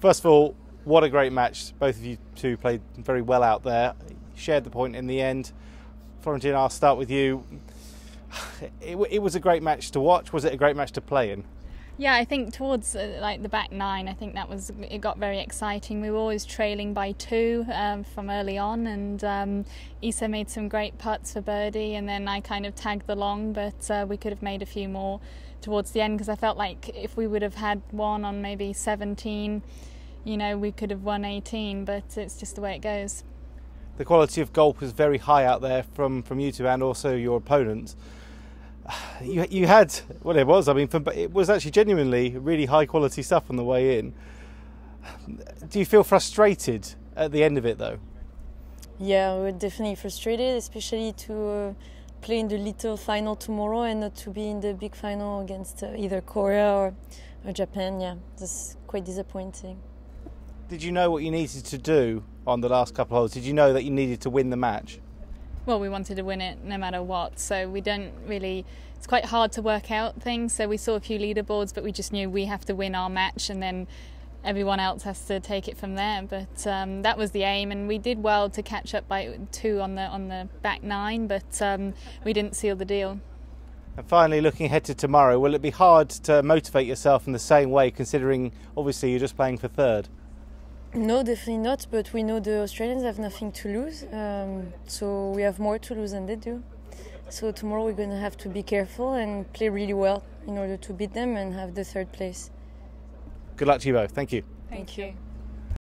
First of all, what a great match. Both of you two played very well out there. Shared the point in the end. Florentyna, I'll start with you. It, it was a great match to watch. Was it a great match to play in? Yeah, I think towards uh, like the back nine, I think that was it got very exciting. We were always trailing by two um, from early on, and um, Isa made some great putts for birdie, and then I kind of tagged along, but uh, we could have made a few more towards the end because I felt like if we would have had one on maybe 17, you know, we could have won 18, but it's just the way it goes. The quality of golf was very high out there from, from you two and also your opponents. You, you had what well, it was. I mean, it was actually genuinely really high quality stuff on the way in. Do you feel frustrated at the end of it, though? Yeah, we're definitely frustrated, especially to uh, play in the little final tomorrow and not to be in the big final against uh, either Korea or, or Japan. Yeah, that's quite disappointing. Did you know what you needed to do on the last couple of holes? Did you know that you needed to win the match? Well, we wanted to win it no matter what, so we don't really. It's quite hard to work out things. So we saw a few leaderboards, but we just knew we have to win our match, and then everyone else has to take it from there. But um, that was the aim, and we did well to catch up by two on the on the back nine, but um, we didn't seal the deal. And finally, looking ahead to tomorrow, will it be hard to motivate yourself in the same way, considering obviously you're just playing for third? No, definitely not. But we know the Australians have nothing to lose, um, so we have more to lose than they do. So tomorrow we're going to have to be careful and play really well in order to beat them and have the third place. Good luck to you both. Thank you. Thank you.